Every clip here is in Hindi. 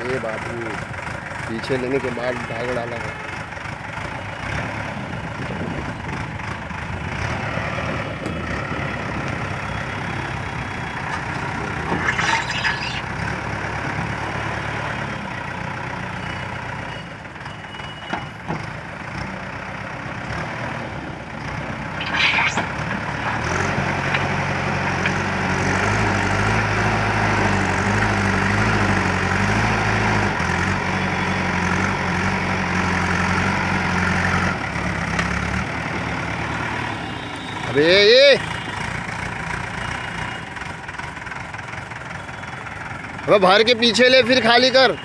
ये बाबू पीछे लेने के बाद भाग डाला है। अबे ये अबे भर के पीछे ले फिर खाली कर।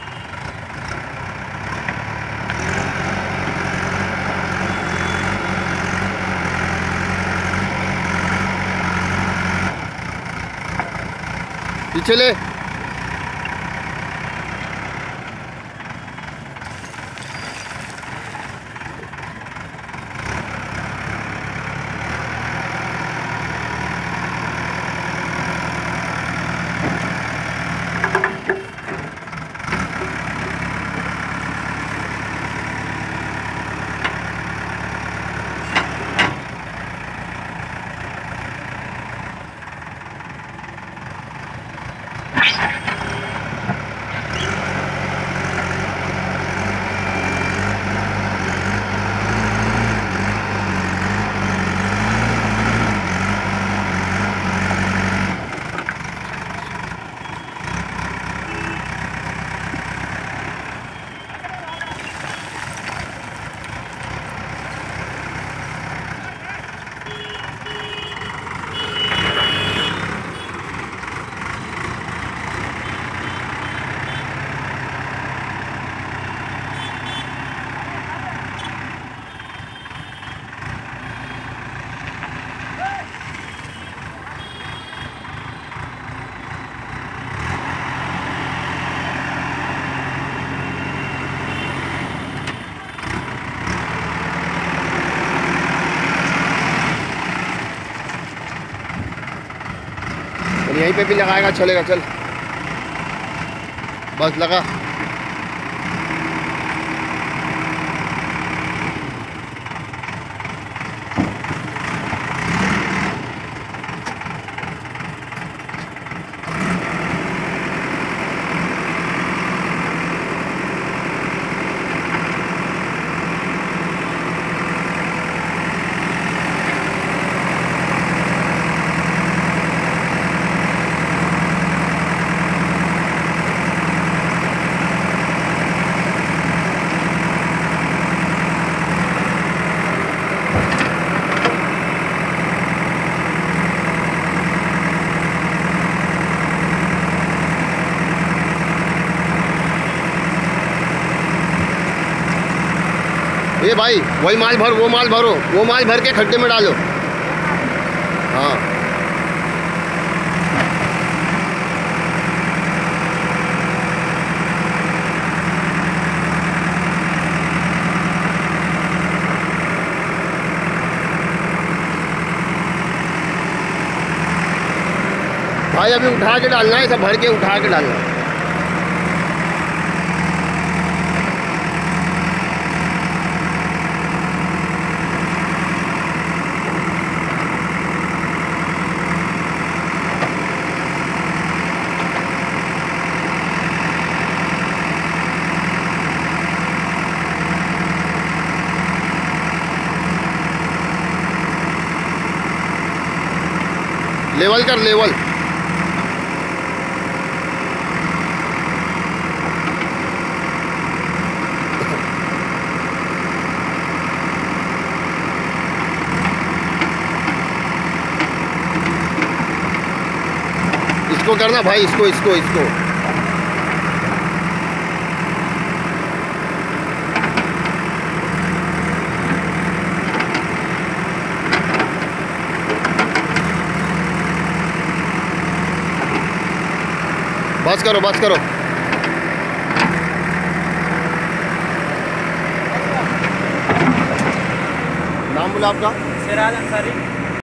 पीछे ले। यहीं पे भी लगाएगा चलेगा चल। बस लगा। ये भाई, वही माल भर, वो माल भरो, वो माल भर के खड्डे में डालो। हाँ। भाई, अभी उठा के डालना है सब भर के उठा के डालना है। लेवल कर लेवल। इसको करना भाई इसको इसको इसको। बस करो बस करो। नाम बोला आपका। सिराज अंसारी।